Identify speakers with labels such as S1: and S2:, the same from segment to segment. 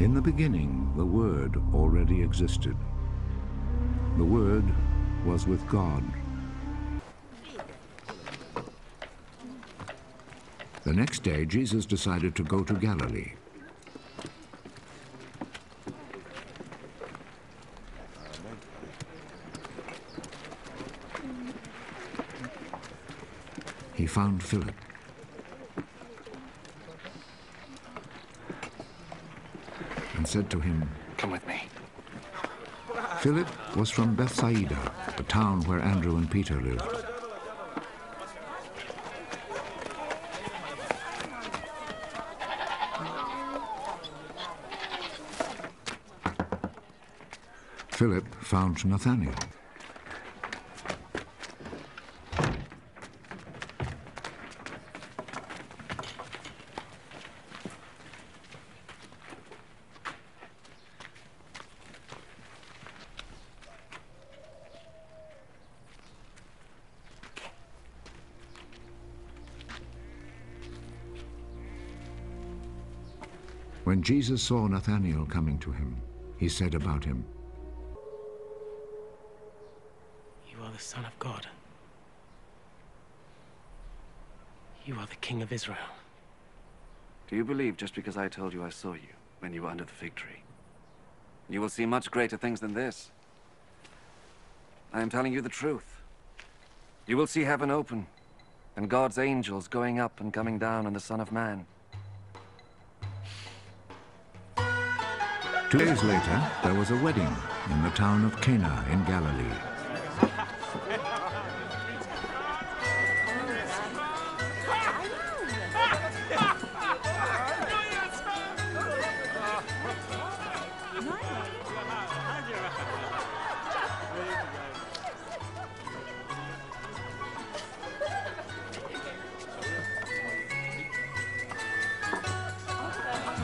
S1: In the beginning, the Word already existed. The Word was with God. The next day, Jesus decided to go to Galilee. He found Philip. Said to him,
S2: Come with me.
S1: Philip was from Bethsaida, the town where Andrew and Peter lived. Philip found Nathanael. When Jesus saw Nathanael coming to him, he said about him,
S3: You are the Son of God. You are the King of Israel.
S2: Do you believe just because I told you I saw you when you were under the fig tree? You will see much greater things than this. I am telling you the truth. You will see heaven open, and God's angels going up and coming down on the Son of Man.
S1: Two days later, there was a wedding in the town of Cana in Galilee.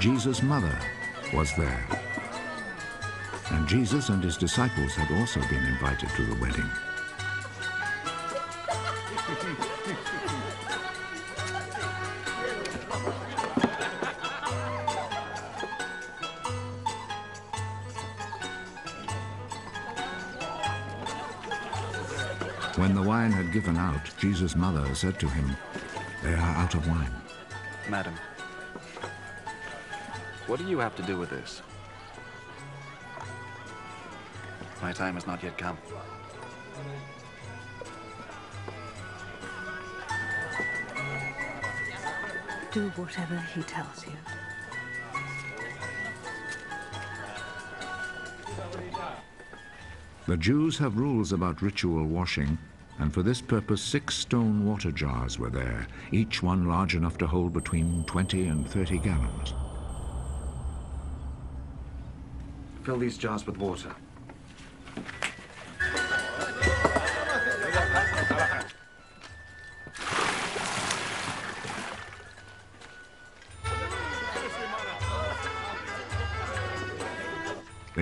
S1: Jesus' mother was there. And Jesus and his disciples had also been invited to the wedding. When the wine had given out, Jesus' mother said to him, They are out of wine.
S2: Madam, what do you have to do with this? My time has not yet come.
S4: Do whatever he tells you.
S1: The Jews have rules about ritual washing, and for this purpose six stone water jars were there, each one large enough to hold between 20 and 30 gallons.
S2: Fill these jars with water.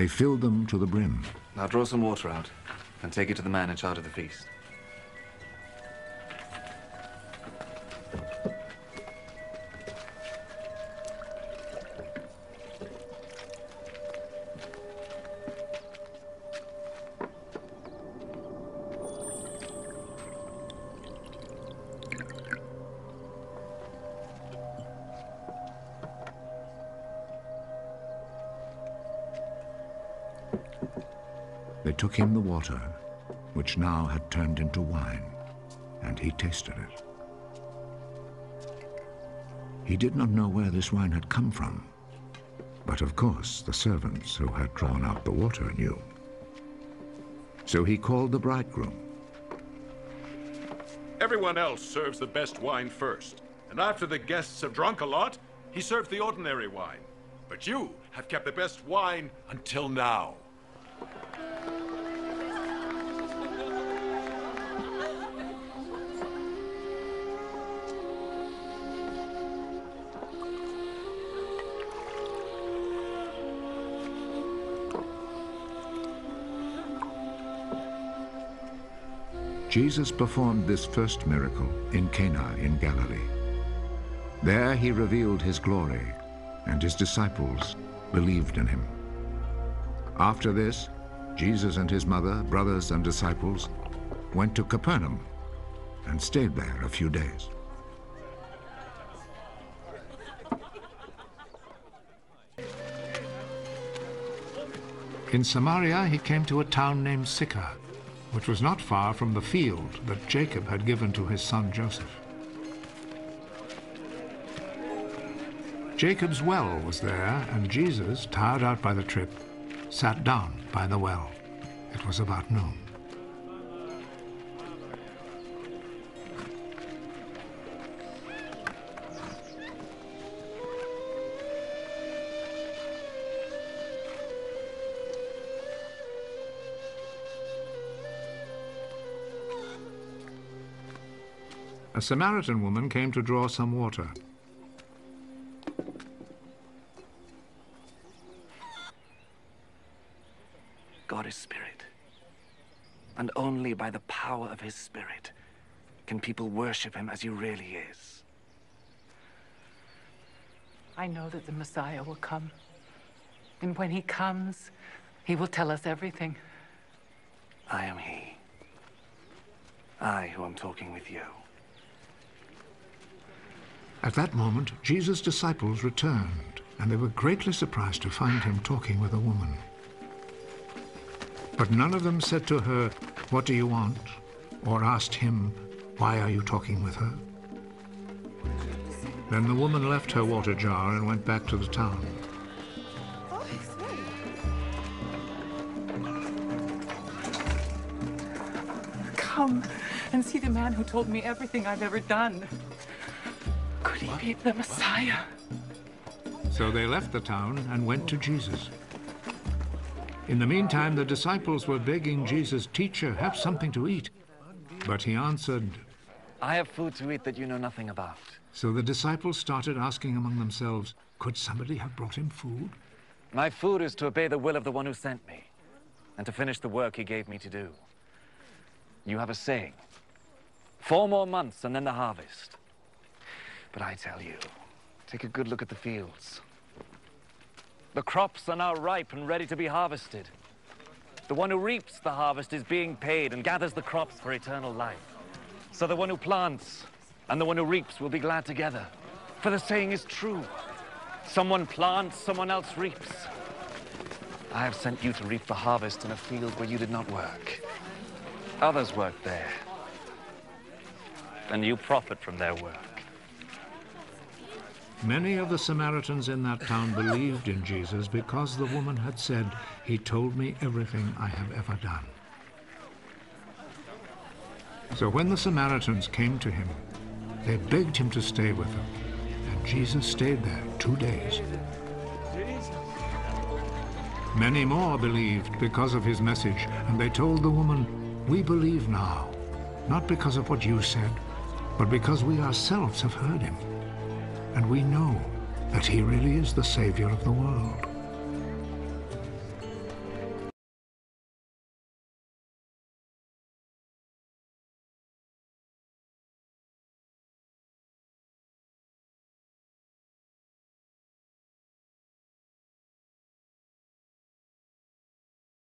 S1: They filled them to the brim.
S2: Now draw some water out and take it to the man in charge of the feast.
S1: They took him the water, which now had turned into wine, and he tasted it. He did not know where this wine had come from, but of course the servants who had drawn out the water knew. So he called the bridegroom.
S5: Everyone else serves the best wine first, and after the guests have drunk a lot, he serves the ordinary wine. But you have kept the best wine until now.
S1: Jesus performed this first miracle in Cana in Galilee. There he revealed his glory, and his disciples believed in him. After this, Jesus and his mother, brothers, and disciples went to Capernaum and stayed there a few days. In Samaria, he came to a town named Sychar, which was not far from the field that Jacob had given to his son Joseph. Jacob's well was there, and Jesus, tired out by the trip, sat down by the well. It was about noon. A Samaritan woman came to draw some water.
S2: God is spirit. And only by the power of his spirit can people worship him as he really is.
S6: I know that the Messiah will come. And when he comes, he will tell us everything.
S2: I am he. I who am talking with you.
S1: At that moment, Jesus' disciples returned, and they were greatly surprised to find him talking with a woman. But none of them said to her, What do you want? or asked him, Why are you talking with her? Then the woman left her water jar and went back to the town.
S6: Come and see the man who told me everything I've ever done. Could he be the Messiah?
S1: So they left the town and went to Jesus. In the meantime, the disciples were begging Jesus, Teacher, have something to eat. But he answered,
S2: I have food to eat that you know nothing about.
S1: So the disciples started asking among themselves, Could somebody have brought him food?
S2: My food is to obey the will of the one who sent me, and to finish the work he gave me to do. You have a saying four more months and then the harvest. But I tell you, take a good look at the fields. The crops are now ripe and ready to be harvested. The one who reaps the harvest is being paid and gathers the crops for eternal life. So the one who plants and the one who reaps will be glad together. For the saying is true. Someone plants, someone else reaps. I have sent you to reap the harvest in a field where you did not work. Others worked there. And you profit from their work.
S1: Many of the Samaritans in that town believed in Jesus because the woman had said, He told me everything I have ever done. So when the Samaritans came to him, they begged him to stay with them, and Jesus stayed there two days. Many more believed because of his message, and they told the woman, We believe now, not because of what you said, but because we ourselves have heard him and we know that he really is the Savior of the world.